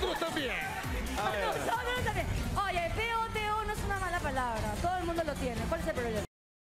A nosotros también. Nosotros también. Oye, POTO no es una mala palabra. Todo el mundo